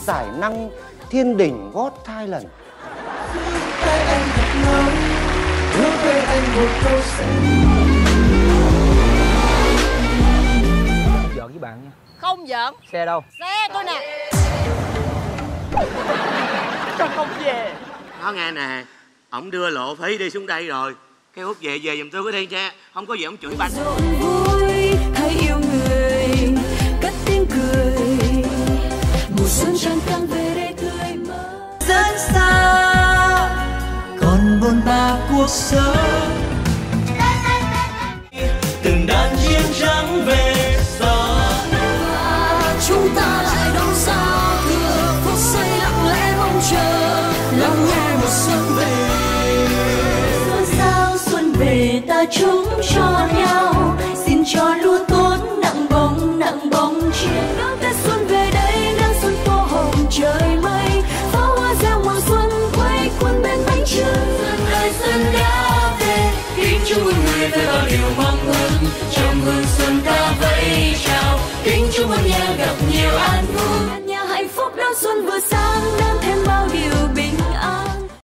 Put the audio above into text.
giải năng thiên đỉnh gót thai lần giỡn với bạn nha. Không giỡn. Xe đâu? Xe tôi nè. Sao không về? Nó nghe nè Ổng đưa lộ phí đi xuống đây rồi. Cái hút về về giùm tôi cái đi cha Không có gì ổng chửi banh rất xa. Còn bôn ba cuộc sống. Từng đàn chim trắng về gió. Chúng ta lại đón sao thừa phút giây lặng lẽ mong chờ. Lắng nghe một xuân về. Xuân sao xuân về ta chúc cho nhau. Xin cho lúa chúc mừng người với bao điều mong ước. Trong hương xuân ta vẫy chào kính chúc mừng nhà gặp nhiều an vui. Nhà hạnh phúc đón xuân vừa sang đang